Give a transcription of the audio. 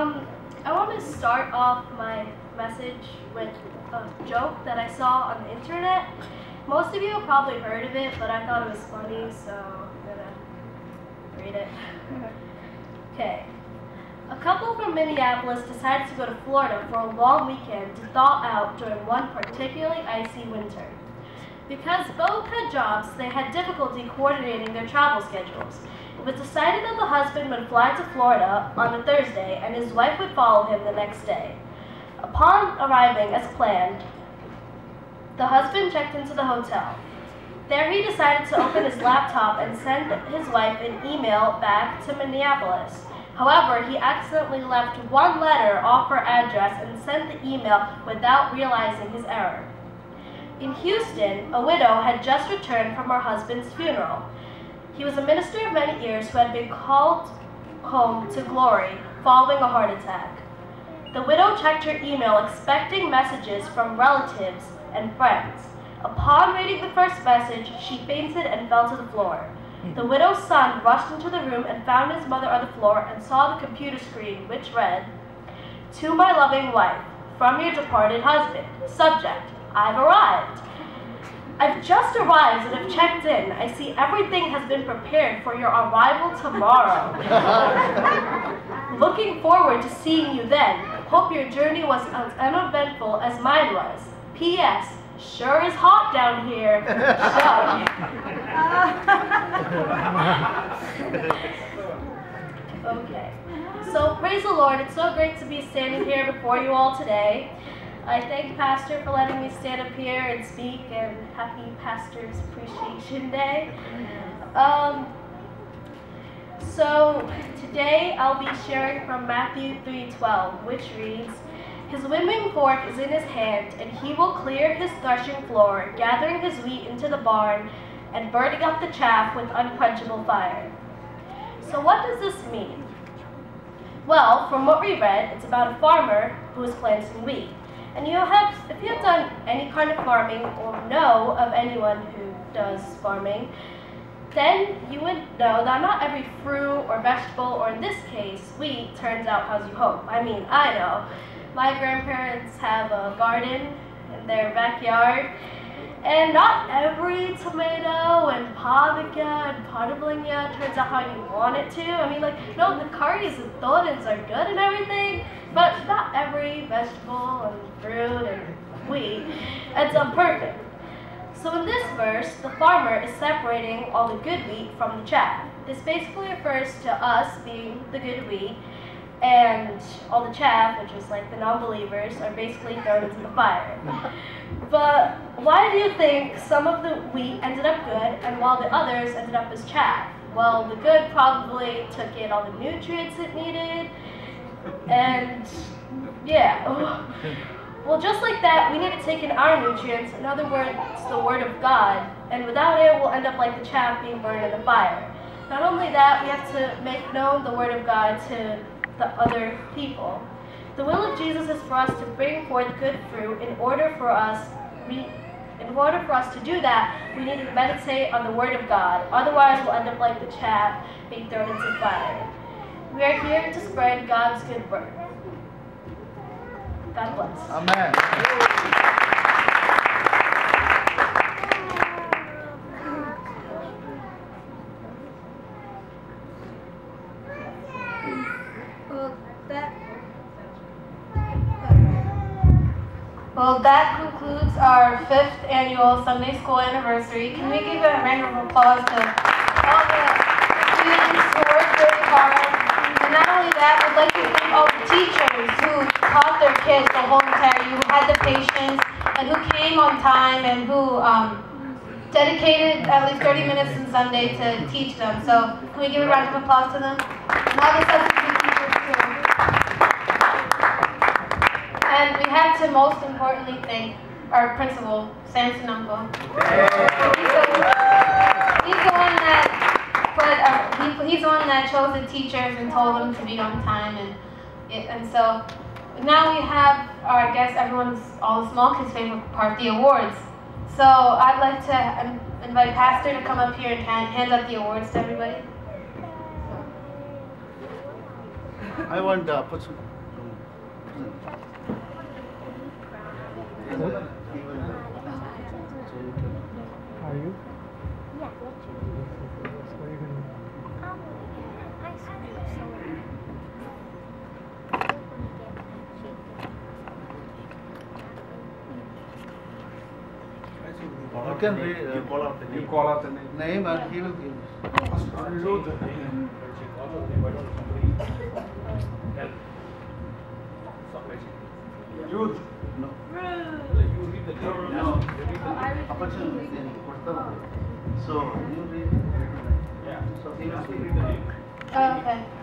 Um, I want to start off my message with a joke that I saw on the internet. Most of you have probably heard of it, but I thought it was funny, so I'm gonna read it. Okay. A couple from Minneapolis decided to go to Florida for a long weekend to thaw out during one particularly icy winter. Because both had jobs, they had difficulty coordinating their travel schedules. It was decided that the husband would fly to Florida on a Thursday and his wife would follow him the next day. Upon arriving as planned, the husband checked into the hotel. There he decided to open his laptop and send his wife an email back to Minneapolis. However, he accidentally left one letter off her address and sent the email without realizing his error. In Houston, a widow had just returned from her husband's funeral. He was a minister of many years who had been called home to glory following a heart attack. The widow checked her email expecting messages from relatives and friends. Upon reading the first message, she fainted and fell to the floor. Hmm. The widow's son rushed into the room and found his mother on the floor and saw the computer screen, which read, To my loving wife, from your departed husband. Subject, I've arrived. I've just arrived and I've checked in. I see everything has been prepared for your arrival tomorrow. Looking forward to seeing you then. Hope your journey was as uneventful as mine was. P.S. Sure is hot down here. okay. So praise the Lord. It's so great to be standing here before you all today. I thank Pastor for letting me stand up here and speak, and happy Pastor's Appreciation Day. Um, so today I'll be sharing from Matthew 3:12, which reads, "His winnowing fork is in his hand, and he will clear his threshing floor, gathering his wheat into the barn, and burning up the chaff with unquenchable fire." So what does this mean? Well, from what we read, it's about a farmer who is planting wheat. And you have, if you have done any kind of farming or know of anyone who does farming, then you would know that not every fruit or vegetable, or in this case, wheat, turns out as you hope. I mean, I know. My grandparents have a garden in their backyard, and not every tomato and paprika and patablinga turns out how you want it to. I mean, like, no, the curries and todes are good and everything, but not every vegetable and fruit and wheat ends up perfect. So in this verse, the farmer is separating all the good wheat from the chaff. This basically refers to us being the good wheat, and all the chaff, which is like the non-believers, are basically thrown into the fire. But why do you think some of the wheat ended up good, and while the others ended up as chaff? Well, the good probably took in all the nutrients it needed, and yeah. Well, just like that, we need to take in our nutrients, in other words, the Word of God, and without it, we'll end up like the chaff being burned in the fire. Not only that, we have to make known the Word of God to the other people. The will of Jesus is for us to bring forth good fruit. In order for us, we, in order for us to do that, we need to meditate on the Word of God. Otherwise, we'll end up like the chaff being thrown into fire. We are here to spread God's good word. God bless. Amen. Well, that. Well, that concludes our fifth annual Sunday School anniversary. Can we give a round of applause to all the students who worked very hard? And not only that, we'd like to thank all the teachers who taught their kids the whole entire year, who had the patience, and who came on time, and who um, dedicated at least 30 minutes on Sunday to teach them. So can we give a round of applause to them? And all the substitute teachers too. And we have to most importantly thank our principal, Samson Uncle. He's the, one that put, uh, he, he's the one that chose the teachers and told them to be on time, and it, and so now we have our, I guess everyone's all the small kids' favorite part, the awards. So I'd like to um, invite Pastor to come up here and hand, hand out the awards to everybody. I want the person. Are you? Yeah. That's what you're gonna Um, ice cream, so You can read, uh, You call out the You name. call out the name. name and he will give. Read Youth. No. You read the. No. Opportunity So, you read. Yeah. So, read the name. Okay.